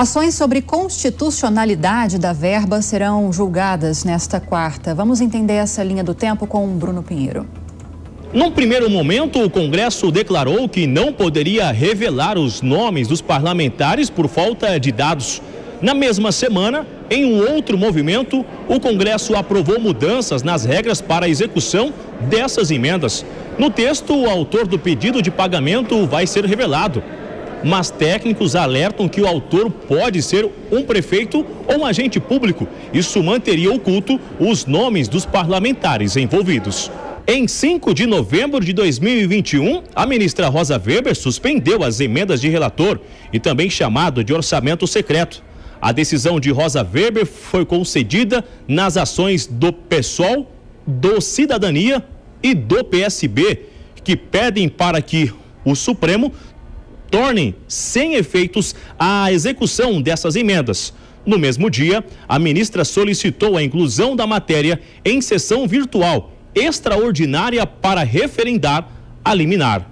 Ações sobre constitucionalidade da verba serão julgadas nesta quarta. Vamos entender essa linha do tempo com Bruno Pinheiro. Num primeiro momento, o Congresso declarou que não poderia revelar os nomes dos parlamentares por falta de dados. Na mesma semana, em um outro movimento, o Congresso aprovou mudanças nas regras para a execução dessas emendas. No texto, o autor do pedido de pagamento vai ser revelado. Mas técnicos alertam que o autor pode ser um prefeito ou um agente público. Isso manteria oculto os nomes dos parlamentares envolvidos. Em 5 de novembro de 2021, a ministra Rosa Weber suspendeu as emendas de relator e também chamado de orçamento secreto. A decisão de Rosa Weber foi concedida nas ações do PSOL, do Cidadania e do PSB, que pedem para que o Supremo torne sem efeitos a execução dessas emendas. No mesmo dia, a ministra solicitou a inclusão da matéria em sessão virtual extraordinária para referendar a liminar.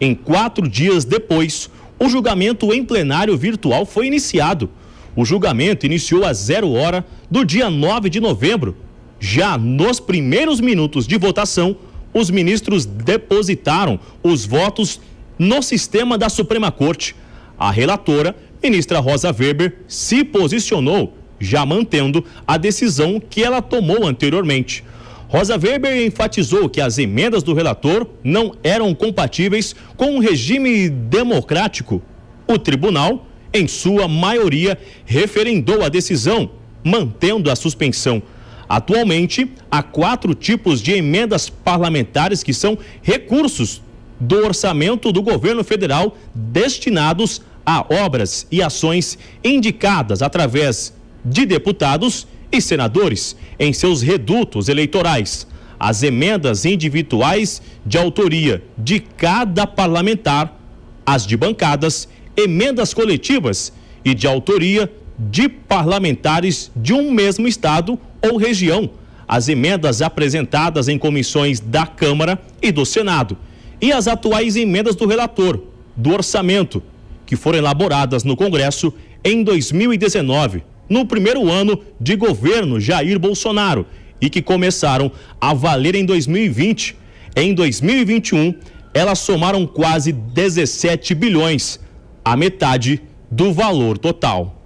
Em quatro dias depois, o julgamento em plenário virtual foi iniciado. O julgamento iniciou às zero hora do dia 9 de novembro. Já nos primeiros minutos de votação, os ministros depositaram os votos no sistema da Suprema Corte. A relatora, ministra Rosa Weber, se posicionou, já mantendo a decisão que ela tomou anteriormente. Rosa Weber enfatizou que as emendas do relator não eram compatíveis com o regime democrático. O tribunal, em sua maioria, referendou a decisão, mantendo a suspensão. Atualmente, há quatro tipos de emendas parlamentares que são recursos do orçamento do governo federal destinados a obras e ações indicadas através de deputados e senadores em seus redutos eleitorais. As emendas individuais de autoria de cada parlamentar, as de bancadas, emendas coletivas e de autoria de parlamentares de um mesmo estado ou região, as emendas apresentadas em comissões da Câmara e do Senado e as atuais emendas do relator do orçamento que foram elaboradas no Congresso em 2019 no primeiro ano de governo Jair Bolsonaro e que começaram a valer em 2020. Em 2021, elas somaram quase 17 bilhões, a metade do valor total.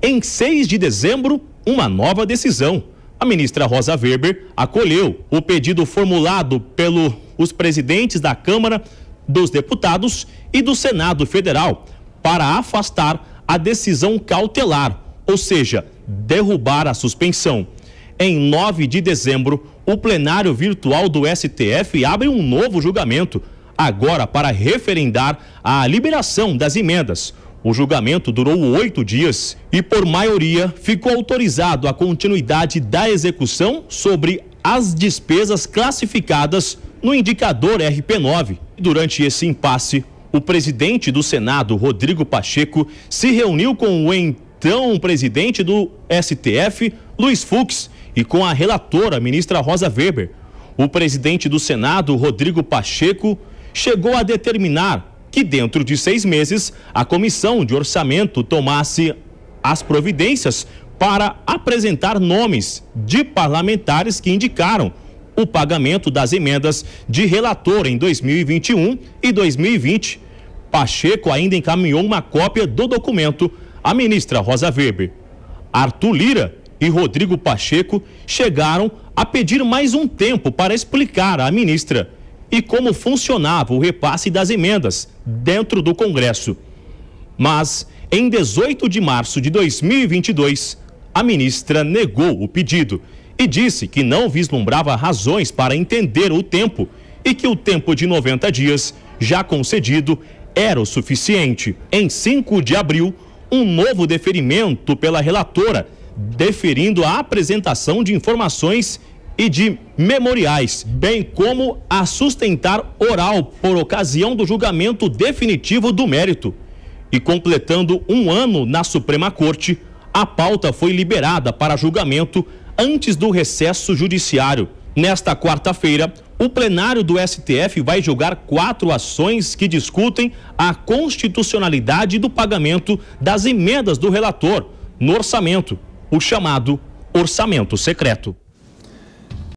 Em 6 de dezembro, uma nova decisão. A ministra Rosa Weber acolheu o pedido formulado pelos presidentes da Câmara, dos Deputados e do Senado Federal para afastar a decisão cautelar ou seja, derrubar a suspensão. Em 9 de dezembro, o plenário virtual do STF abre um novo julgamento, agora para referendar a liberação das emendas. O julgamento durou oito dias e, por maioria, ficou autorizado a continuidade da execução sobre as despesas classificadas no indicador RP9. Durante esse impasse, o presidente do Senado, Rodrigo Pacheco, se reuniu com o então presidente do STF, Luiz Fux, e com a relatora, ministra Rosa Weber. O presidente do Senado, Rodrigo Pacheco, chegou a determinar que, dentro de seis meses, a comissão de orçamento tomasse as providências para apresentar nomes de parlamentares que indicaram o pagamento das emendas de relator em 2021 e 2020. Pacheco ainda encaminhou uma cópia do documento a ministra Rosa Weber, Arthur Lira e Rodrigo Pacheco chegaram a pedir mais um tempo para explicar à ministra e como funcionava o repasse das emendas dentro do Congresso. Mas, em 18 de março de 2022, a ministra negou o pedido e disse que não vislumbrava razões para entender o tempo e que o tempo de 90 dias já concedido era o suficiente. Em 5 de abril, um novo deferimento pela relatora, deferindo a apresentação de informações e de memoriais, bem como a sustentar oral por ocasião do julgamento definitivo do mérito. E completando um ano na Suprema Corte, a pauta foi liberada para julgamento antes do recesso judiciário. Nesta quarta-feira, o plenário do STF vai julgar quatro ações que discutem a constitucionalidade do pagamento das emendas do relator no orçamento, o chamado orçamento secreto.